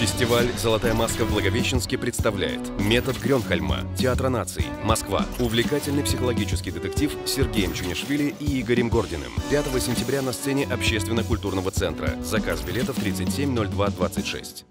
Фестиваль «Золотая маска» в Благовещенске представляет «Метод Грёнхальма. Театра наций, Москва. Увлекательный психологический детектив с Сергеем Чунишвили и Игорем Гординым. 5 сентября на сцене Общественно-культурного центра. Заказ билетов 370226.